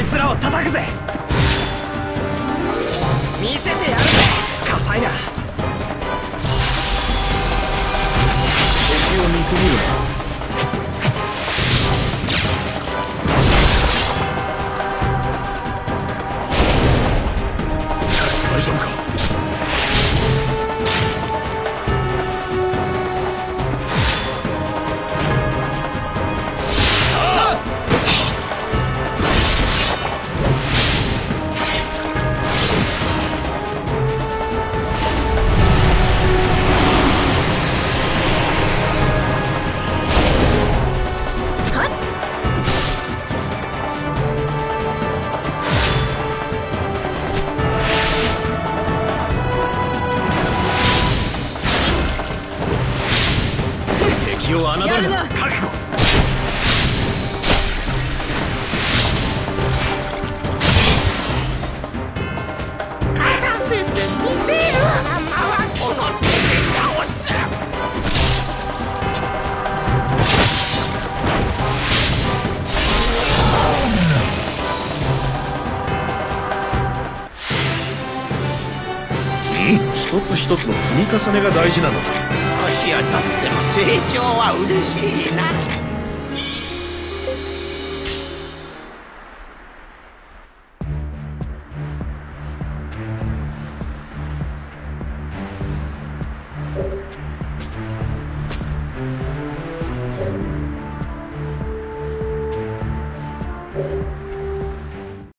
いつらを叩くぜ。見せてやるぜ。カファイナ敵を見くびるな。敵を侮るな。覚悟一つ一つの積み重ねが大事なのだ。年をとっても成長は嬉しいな。